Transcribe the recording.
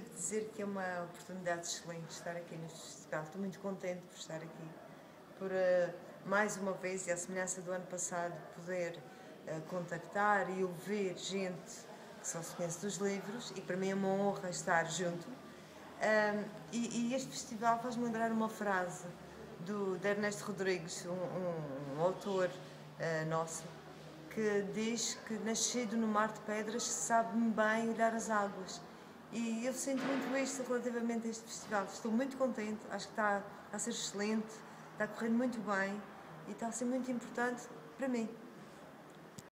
devo dizer que é uma oportunidade excelente estar aqui neste festival. Estou muito contente por estar aqui, por uh, mais uma vez, e à semelhança do ano passado, poder uh, contactar e ouvir gente que só se conhece dos livros, e para mim é uma honra estar junto. E, este festival faz-me lembrar uma frase do, de Ernesto Rodrigues, um, um, autor uh, nosso, que diz que nascido no mar de pedras sabe-me bem olhar as águas. E eu sinto muito isto relativamente a este festival. Estou muito contente, acho que está a ser excelente, está correndo muito bem e está a ser muito importante para mim.